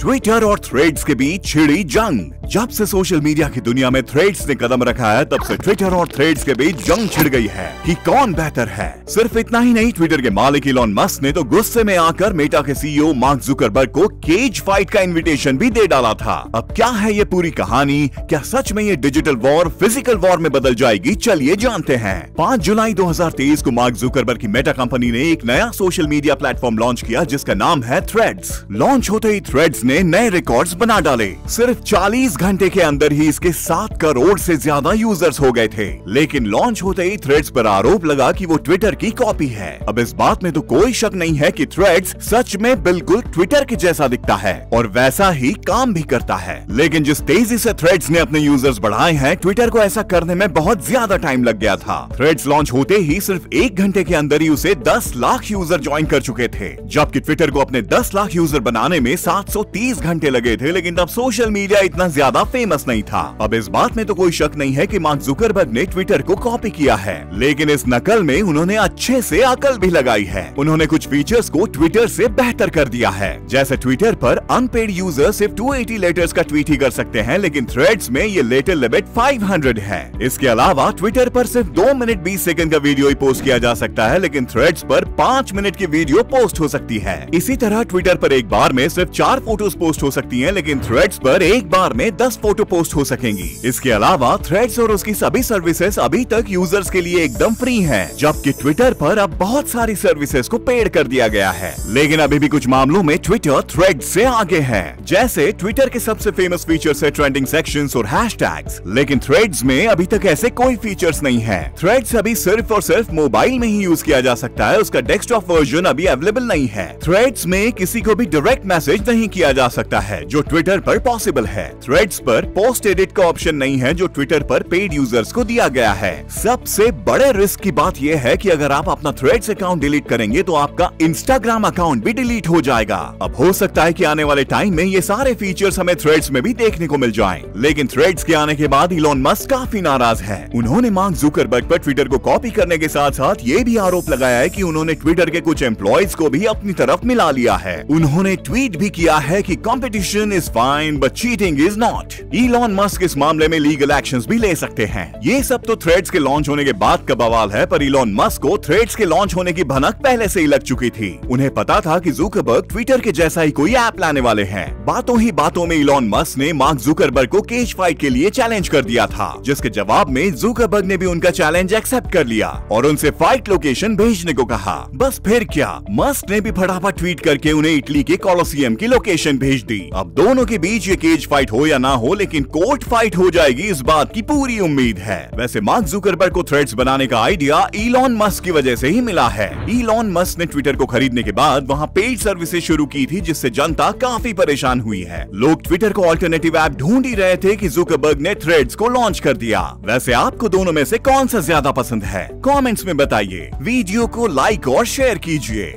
Twitter और threads के बीच छिड़ी जंग। जब से सोशल मीडिया की दुनिया में थ्रेड्स ने कदम रखा है, तब से ट्विटर और थ्रेड्स के बीच जंग छिड़ गई है कि कौन बेहतर है? सिर्फ़ इतना ही नहीं ट्विटर के मालिक इलॉन मस्क ने तो गुस्से में आकर मेटा के सीईओ मार्क जुकरबर्ग को केज फाइट का इनविटेशन भी दे डाला था। अब क्या है ये पूरी कहानी? क्या सच में ये डिजिटल वॉर फ़िज़िकल वॉर में बदल जाएगी? चलिए जानते हैं। पाँच जुलाई 2023 को मार्क जुकरबर्ग की मेटा कंपनी ने एक नया सोशल मीडिया प्लेटफॉर्म लॉन्च किया, जिसका नाम है थ्रेड्स लॉन्च होते ही थ्रेड्स ने नए रिकॉर्ड्स बना डाले। सिर्फ़ 40 घंटे के अंदर ही इसके सात करोड़ से ज़्यादा यूज़र्स हो गए थे। लेकिन लॉन्च होते ही थ्रेड्स पर आरोप लगा कि वो ट्विटर की कॉपी है। अब इस बात में तो कोई शक नहीं है कि थ्रेड्स सच में बिल्कुल ट्विटर के जैसा दिखता है और वैसा ही काम भी करता है। लेकिन जिस तेज़ी से थ्रेड्स ने अपने यूज़र्स बढ़ाए हैं ट्विटर को ऐसा करने में बहुत ज़्यादा टाइम लग गया था। थ्रेड्स लॉन्च होते ही सिर्फ़ एक घंटे के अंदर ही उसे 10 लाख यूज़र ज्वाइन कर चुके थे। जबकि ट्विटर को अपने 10 लाख यूज़र बनाने में 730 घंटे लगे थे, लेकिन तब सोशल मीडिया इतना ज़्यादा फ़ेमस नहीं था। अब इस बात में तो कोई शक नहीं है कि मार्क जुकरबर्ग ने ट्विटर को कॉपी किया है। लेकिन इस नकल में उन्होंने अच्छे से अकल भी लगाई है। उन्होंने कुछ फीचर्स को ट्विटर से बेहतर कर दिया है। जैसे ट्विटर पर अनपेड यूज़र सिर्फ़ 280 लेटर्स का ट्वीट ही कर सकते हैं, लेकिन थ्रेड्स में ये लेटर लिमिट 500 है। इसके अलावा ट्विटर पर सिर्फ़ दो मिनट बीस सेकंड का वीडियो ही पोस्ट किया जा सकता है, लेकिन थ्रेड्स पर पाँच मिनट की वीडियो पोस्ट हो सकती है। इसी तरह ट्विटर पर एक बार में सिर्फ़ चार फ़ोटोज़ पोस्ट हो सकती हैं लेकिन थ्रेड्स पर एक बार में दस फ़ोटो पोस्ट हो सकेंगी। इसके अलावा थ्रेड्स और उसकी सभी सर्विसेज़ अभी तक यूज़र्स के लिए एकदम फ्री हैं, जबकि ट्विटर पर अब बहुत सारी सर्विसेज़ को पेड कर दिया गया है। लेकिन अभी भी कुछ मामलों में ट्विटर थ्रेड से आगे है जैसे ट्विटर के सबसे फ़ेमस फीचर्स है ट्रेंडिंग सेक्शन और हैशटैग्स लेकिन थ्रेड्स में अभी तक ऐसे कोई फीचर्स नहीं है। थ्रेड्स अभी सिर्फ़ और सिर्फ़ मोबाइल में ही यूज़ किया जा सकता है उसका डेस्कटॉप वर्जन अभी अवेलेबल नहीं है। थ्रेड्स में किसी को भी डायरेक्ट मैसेज नहीं किया जा सकता है, जो ट्विटर पर पॉसिबल है। थ्रेड्स पर पोस्ट एडिट का ऑप्शन नहीं है, जो ट्विटर पर पेड यूज़र्स को दिया गया है। सबसे बड़े रिस्क की बात यह है कि अगर आप अपना थ्रेड्स अकाउंट डिलीट करेंगे तो आपका इंस्टाग्राम अकाउंट भी डिलीट हो जाएगा। अब हो सकता है कि आने वाले टाइम में ये सारे फीचर्स हमें थ्रेड्स में भी देखने को मिल जाएँ। लेकिन थ्रेड्स के आने के बाद इलॉन मस्क काफ़ी नाराज़ है। उन्होंने मार्क जुकरबर्ग पर ट्विटर को कॉपी करने के साथ साथ ये भी आरोप लगाया है कि उन्होंने ट्विटर के कुछ एम्प्लॉयज़ को भी अपनी तरफ़ मिला लिया है। उन्होंने ट्वीट भी किया है कि competition is fine but cheating is not Elon Musk इस मामले में लीगल एक्शंस भी ले सकते हैं। ये सब तो थ्रेड्स के लॉन्च होने के बाद का बवाल है, पर इलॉन मस्क को थ्रेड्स के लॉन्च होने की भनक पहले से ही लग चुकी थी। उन्हें पता था कि जुकरबर्ग ट्विटर के जैसा ही कोई ऐप लाने वाले हैं। बातों ही बातों में इलॉन मस्क ने मार्क जुकरबर्ग को केज फाइट के लिए चैलेंज कर दिया था, जिसके जवाब में जुकरबर्ग ने भी उनका चैलेंज एक्सेप्ट कर लिया और उनसे फाइट लोकेशन भेजने को कहा। बस फिर क्या? मस्क ने भी फटाफट ट्वीट करके उन्हें इटली के कॉलोसियम की लोकेशन भेज दी। अब दोनों के बीच ये केज फाइट हो या ना हो, लेकिन कोर्ट फाइट हो जाएगी इस बात की पूरी उम्मीद है। वैसे मार्क जुकरबर्ग को थ्रेड्स बनाने का आइडिया इलॉन मस्क की वजह से ही मिला है। इलॉन मस्क ने ट्विटर को खरीदने के बाद वहाँ पेड सर्विसेज़ शुरू की थी, जिससे जनता काफ़ी परेशान हुई है। लोग ट्विटर को ऑल्टरनेटिव ऐप ढूंढ ही रहे थे की जुकरबर्ग ने थ्रेड्स को लॉन्च कर दिया। वैसे आपको दोनों में से कौन सा ज़्यादा पसंद है? कमेंट्स में बताइए। वीडियो को लाइक और शेयर कीजिए।